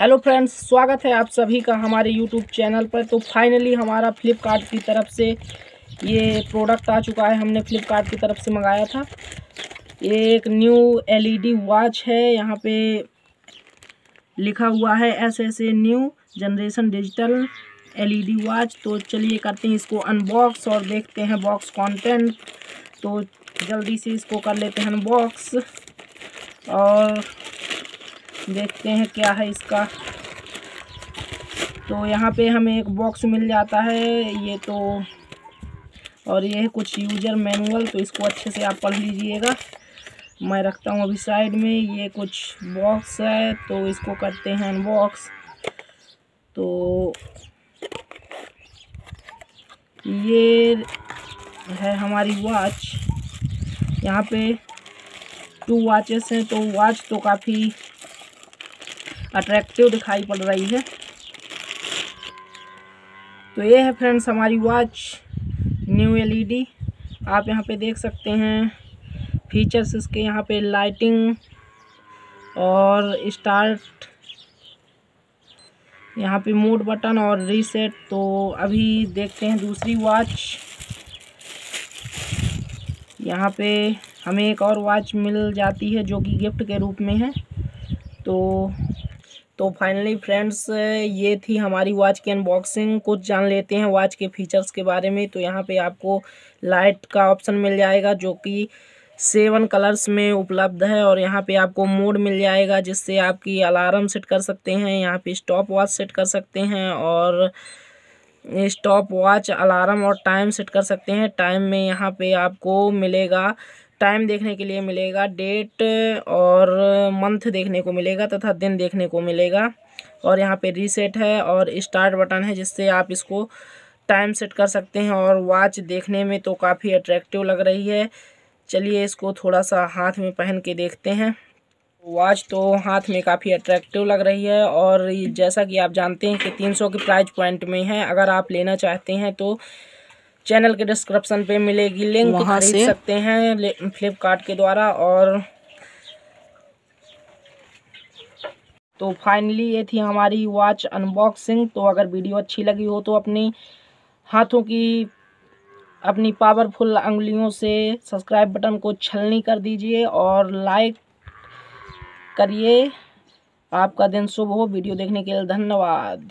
Hello friends, स्वागत है आप सभी का हमारे यूट्यूब चैनल पर। तो फाइनली हमारा फ्लिपकार्ट की तरफ़ से ये प्रोडक्ट आ चुका है। हमने फ्लिपकार्ट की तरफ़ से मंगाया था। ये एक न्यू एलईडी वॉच है। यहाँ पे लिखा हुआ है S S A new generation digital LED watch तो चलिए करते हैं इसको अनबॉक्स और देखते हैं बॉक्स कंटेंट तो जल्दी से इसको कर लेते हैं अनबॉक्स और देखते हैं क्या है इसका। तो यहाँ पे हमें एक बॉक्स मिल जाता है, ये तो और ये है कुछ यूज़र मैनुअल तो इसको अच्छे से आप पढ़ लीजिएगा। मैं रखता हूँ अभी साइड में, ये कुछ बॉक्स है तो इसको करते हैं अनबॉक्स तो ये है हमारी वॉच यहाँ पे टू वॉचेस हैं तो वॉच तो काफ़ी अट्रैक्टिव दिखाई पड़ रही है। तो ये है फ्रेंड्स हमारी वॉच न्यू एलईडी आप यहाँ पे देख सकते हैं फीचर्स इसके यहाँ पे लाइटिंग और स्टार्ट यहाँ पे मोड बटन और रीसेट तो अभी देखते हैं दूसरी वॉच यहाँ पे हमें एक और वॉच मिल जाती है जो कि गिफ्ट के रूप में है। तो तो फाइनली फ्रेंड्स ये थी हमारी वॉच की अनबॉक्सिंग कुछ जान लेते हैं वॉच के फीचर्स के बारे में तो यहाँ पे आपको लाइट का ऑप्शन मिल जाएगा, जो कि सेवन कलर्स में उपलब्ध है, और यहाँ पे आपको मोड मिल जाएगा, जिससे आपकी अलार्म सेट कर सकते हैं, यहाँ पे स्टॉप वॉच सेट कर सकते हैं, और स्टॉप वॉच अलार्म और टाइम सेट कर सकते हैं। टाइम में यहाँ पे आपको मिलेगा टाइम देखने के लिए मिलेगा डेट और मंथ देखने को मिलेगा तथा दिन देखने को मिलेगा। और यहाँ पे रीसेट है और स्टार्ट बटन है जिससे आप इसको टाइम सेट कर सकते हैं और वॉच देखने में तो काफ़ी अट्रैक्टिव लग रही है। चलिए इसको थोड़ा सा हाथ में पहन के देखते हैं। वॉच तो हाथ में काफ़ी अट्रैक्टिव लग रही है और जैसा कि आप जानते हैं कि 300 की प्राइस पॉइंट में है। अगर आप लेना चाहते हैं तो चैनल के डिस्क्रिप्शन पे मिलेगी लिंक वहाँ खरीद सकते हैं फ्लिपकार्ट के द्वारा और तो फाइनली ये थी हमारी वॉच अनबॉक्सिंग तो अगर वीडियो अच्छी लगी हो तो अपनी हाथों की अपनी पावरफुल उंगलियों से सब्सक्राइब बटन को छलनी कर दीजिए और लाइक करिए। आपका दिन शुभ हो। वीडियो देखने के लिए धन्यवाद।